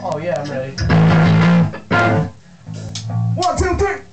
Oh yeah, I'm ready. One, two, three.